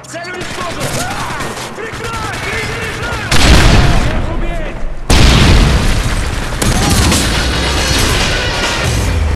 Salut